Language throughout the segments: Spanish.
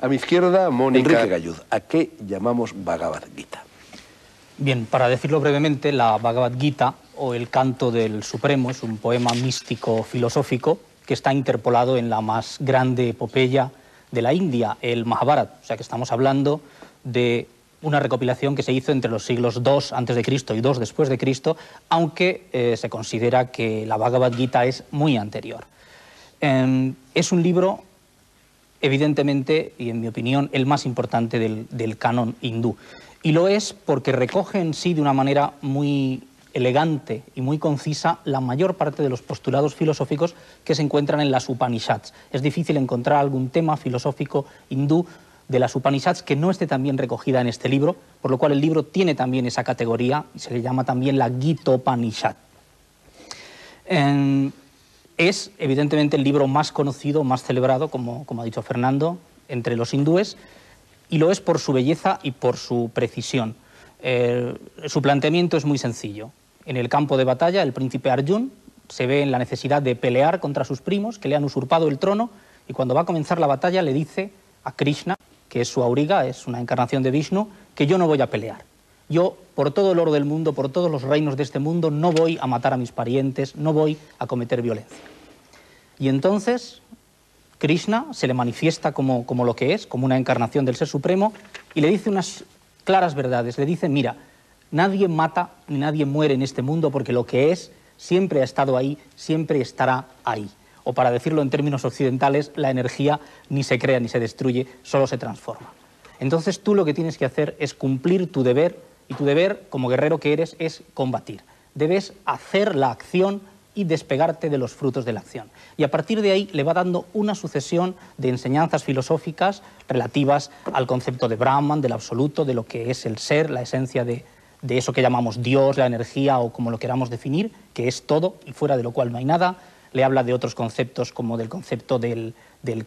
A mi izquierda, Mónica Enrique Gallud. ¿A qué llamamos Bhagavad Gita? Bien, para decirlo brevemente, la Bhagavad Gita o el canto del Supremo es un poema místico filosófico que está interpolado en la más grande epopeya de la India, el Mahabharata. O sea que estamos hablando de una recopilación que se hizo entre los siglos II antes de Cristo y II después de Cristo, aunque eh, se considera que la Bhagavad Gita es muy anterior. Em, es un libro, evidentemente, y en mi opinión, el más importante del, del canon hindú. Y lo es porque recoge en sí de una manera muy elegante y muy concisa la mayor parte de los postulados filosóficos que se encuentran en las Upanishads. Es difícil encontrar algún tema filosófico hindú de las Upanishads que no esté también recogida en este libro, por lo cual el libro tiene también esa categoría y se le llama también la Gita-Upanishad. Es evidentemente el libro más conocido, más celebrado, como, ha dicho Fernando, entre los hindúes, y lo es por su belleza y por su precisión. Eh, su planteamiento es muy sencillo. En el campo de batalla, el príncipe Arjun se ve en la necesidad de pelear contra sus primos que le han usurpado el trono y cuando va a comenzar la batalla le dice a Krishna, que es su auriga, es una encarnación de Vishnu, que yo no voy a pelear. Yo, por todo el oro del mundo, por todos los reinos de este mundo, no voy a matar a mis parientes, no voy a cometer violencia. Y entonces Krishna se le manifiesta como, como lo que es, como una encarnación del Ser Supremo, y le dice unas claras verdades. Le dice, mira, Nadie mata ni nadie muere en este mundo porque lo que es siempre ha estado ahí, siempre estará ahí. O para decirlo en términos occidentales, la energía ni se crea ni se destruye, solo se transforma. Entonces tú lo que tienes que hacer es cumplir tu deber y tu deber como guerrero que eres es combatir. Debes hacer la acción y despegarte de los frutos de la acción. Y a partir de ahí le va dando una sucesión de enseñanzas filosóficas relativas al concepto de Brahman, del absoluto, de lo que es el ser, la esencia de, de eso que llamamos Dios, la energía o como lo queramos definir, que es todo y fuera de lo cual no hay nada. Le habla de otros conceptos como del concepto del,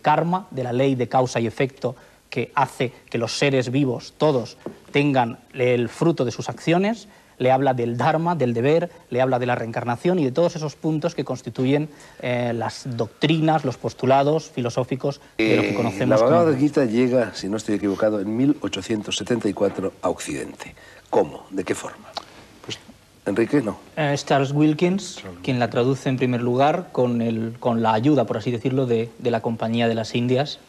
karma, de la ley de causa y efecto que hace que los seres vivos, todos, tengan el fruto de sus acciones. Le habla del dharma, del deber, le habla de la reencarnación y de todos esos puntos que constituyen eh, las doctrinas, los postulados filosóficos de lo que eh, conocemos. la Bhagavad Gita llega, si no estoy equivocado, en 1874 a Occidente. ¿Cómo? ¿De qué forma? Pues, Enrique, no. Eh, Charles Wilkins, quien la traduce en primer lugar con, el, con la ayuda, por así decirlo, de, de la Compañía de las Indias.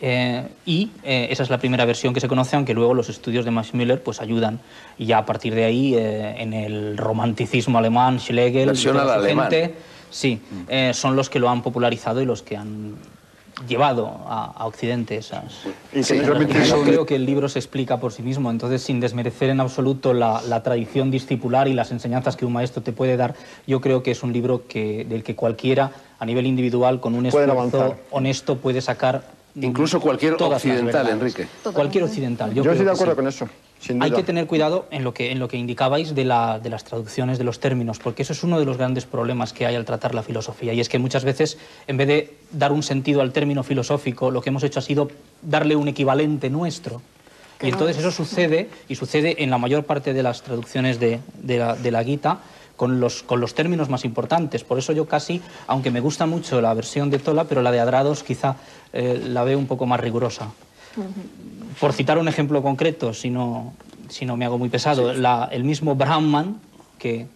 Eh, y eh, esa es la primera versión que se conoce, aunque luego los estudios de Max Müller pues, ayudan. Y ya a partir de ahí, en el romanticismo alemán, Schlegel, versión a gente, sí, son los que lo han popularizado y los que han llevado a, Occidente esas... Yo creo que el libro se explica por sí mismo, entonces sin desmerecer en absoluto la, tradición discipular y las enseñanzas que un maestro te puede dar, yo creo que es un libro que, del que cualquiera, a nivel individual, con un esfuerzo honesto, puede sacar Incluso cualquier occidental, Enrique. Cualquier occidental. Yo, estoy de acuerdo con eso. Hay que tener cuidado en lo que, en lo que indicabais de, la, de, las traducciones de los términos, porque eso es uno de los grandes problemas que hay al tratar la filosofía, y es que muchas veces, en vez de dar un sentido al término filosófico, lo que hemos hecho ha sido darle un equivalente nuestro. Y entonces eso sucede, y sucede en la mayor parte de las traducciones de, de la, de la Gita, con los, con los términos más importantes. Por eso yo casi, aunque me gusta mucho la versión de Tola, pero la de Adrados quizá eh, la veo un poco más rigurosa. Por citar un ejemplo concreto, si no, si no me hago muy pesado, el mismo Brahman, que,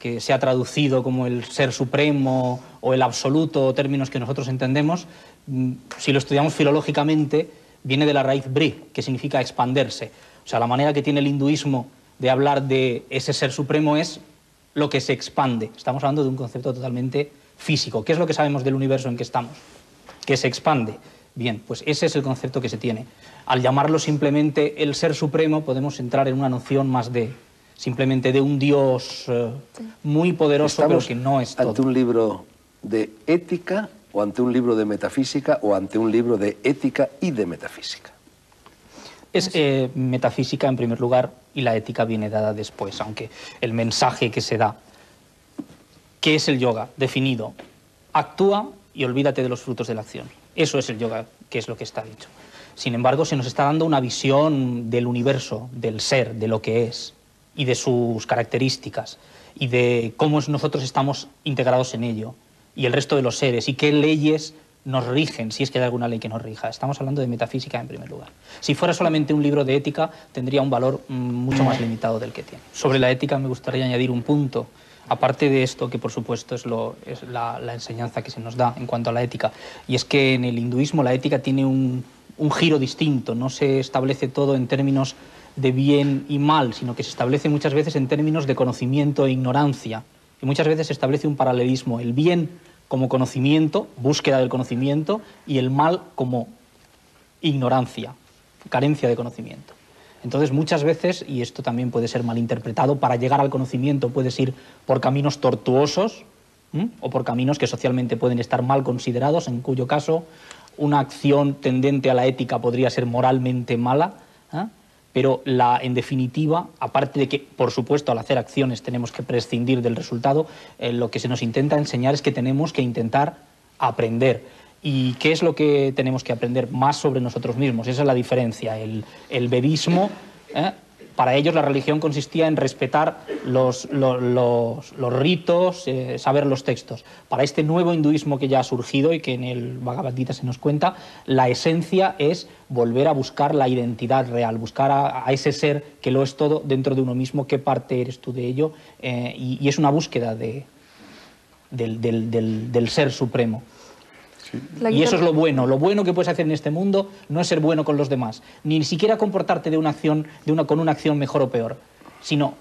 que, se ha traducido como el ser supremo o el absoluto, términos que nosotros entendemos, mm, si lo estudiamos filológicamente, viene de la raíz bri, que significa expanderse. O sea, la manera que tiene el hinduismo de hablar de ese ser supremo es lo que se expande. Estamos hablando de un concepto totalmente físico. ¿Qué es lo que sabemos del universo en que estamos? Que se expande. Bien, pues ese es el concepto que se tiene. Al llamarlo simplemente el ser supremo podemos entrar en una noción más de simplemente de un Dios eh, muy poderoso, pero que no es todo. ante un libro de ética o ante un libro de metafísica o ante un libro de ética y de metafísica. Es eh, metafísica en primer lugar y la ética viene dada después, aunque el mensaje que se da, ¿qué es el yoga? Definido, actúa y olvídate de los frutos de la acción. Eso es el yoga, que es lo que está dicho. Sin embargo, se nos está dando una visión del universo, del ser, de lo que es y de sus características y de cómo nosotros estamos integrados en ello y el resto de los seres y qué leyes nos rigen, si es que hay alguna ley que nos rija. Estamos hablando de metafísica en primer lugar. Si fuera solamente un libro de ética, tendría un valor mm, mucho más limitado del que tiene. Sobre la ética me gustaría añadir un punto, aparte de esto, que por supuesto es, lo, es la, enseñanza que se nos da en cuanto a la ética, y es que en el hinduismo la ética tiene un, un giro distinto, no se establece todo en términos de bien y mal, sino que se establece muchas veces en términos de conocimiento e ignorancia. Y muchas veces se establece un paralelismo, el bien como conocimiento, búsqueda del conocimiento, y el mal como ignorancia, carencia de conocimiento. Entonces, muchas veces, y esto también puede ser malinterpretado, para llegar al conocimiento puedes ir por caminos tortuosos o por caminos que socialmente pueden estar mal considerados, en cuyo caso una acción tendente a la ética podría ser moralmente mala. ¿eh? Pero la, en definitiva, aparte de que, por supuesto, al hacer acciones tenemos que prescindir del resultado, eh, lo que se nos intenta enseñar es que tenemos que intentar aprender. ¿Y qué es lo que tenemos que aprender más sobre nosotros mismos? Esa es la diferencia. El, el vedismo ¿eh? Para ellos la religión consistía en respetar los, ritos, eh, saber los textos. Para este nuevo hinduismo que ya ha surgido y que en el Bhagavad Gita se nos cuenta, la esencia es volver a buscar la identidad real, buscar a, ese ser que lo es todo dentro de uno mismo, qué parte eres tú de ello, eh, y, es una búsqueda de, del ser supremo. Y eso es lo bueno. Lo bueno que puedes hacer en este mundo no es ser bueno con los demás, ni siquiera comportarte de una acción, de una, con una acción mejor o peor, sino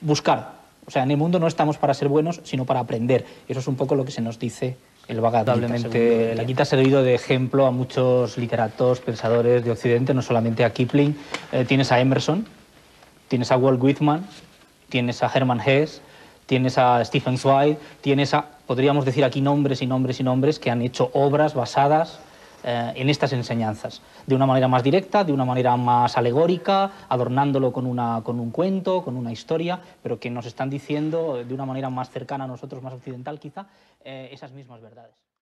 buscar. O sea, en el mundo no estamos para ser buenos, sino para aprender. Y eso es un poco lo que se nos dice el Bhagavad La Gita ha servido de ejemplo a muchos literatos, pensadores de Occidente, no solamente a Kipling. Eh, tienes a Emerson, tienes a Walt Whitman, tienes a Hermann Hesse, tienes a Stephen Zweig, tienes a, podríamos decir aquí nombres y nombres y nombres que han hecho obras basadas eh, en estas enseñanzas, de una manera más directa, de una manera más alegórica, adornándolo con, un cuento, con una historia, pero que nos están diciendo de una manera más cercana a nosotros, más occidental quizá, eh, esas mismas verdades.